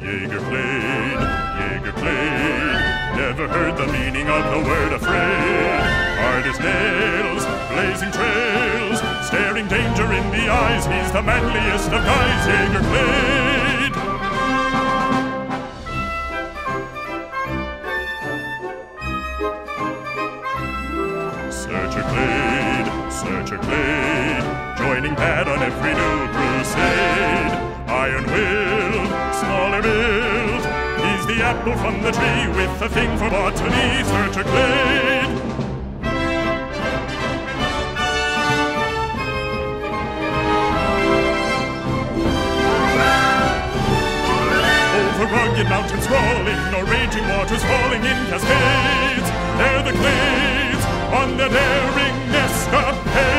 Jaeger Clade, Jaeger Clade. Never heard the meaning of the word afraid. Hard as nails, blazing trails, staring danger in the eyes. He's the manliest of guys. Jaeger Clade. Searcher Clade, Searcher Clade, joining Pat on every new crusade. Iron willed, smaller build, he's the apple from the tree with a thing for botany. Searcher Clade. Over rugged mountains rolling, or raging waters falling in cascades. They're the Clades on their daring escapades.